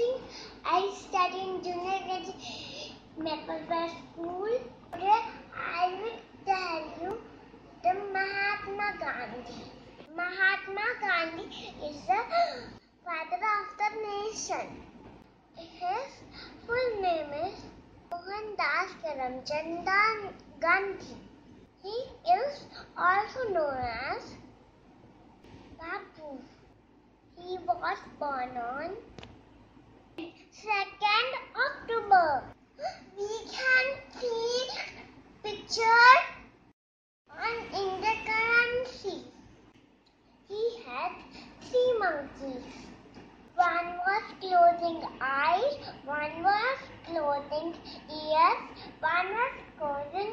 I study in junior KG Mapleborough School. Today I will tell you the Mahatma Gandhi. Mahatma Gandhi is the father of the nation. His full name is Mohandas Karamchand Gandhi. He is also known as Bapu. He was born on 2nd October. We can see picture on in the currency. He had three monkeys. One was closing eyes, one was closing ears, one was closing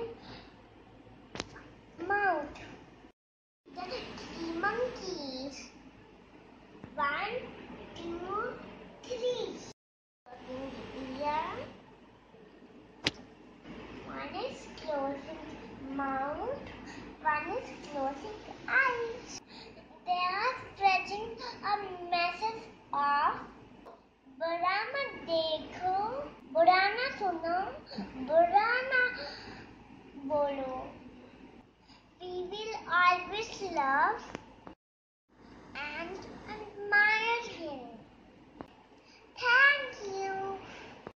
One is closing eyes. They are stretching a message of बुरा देखो बुरा ना सुनो बुरा ना बोलो We will always love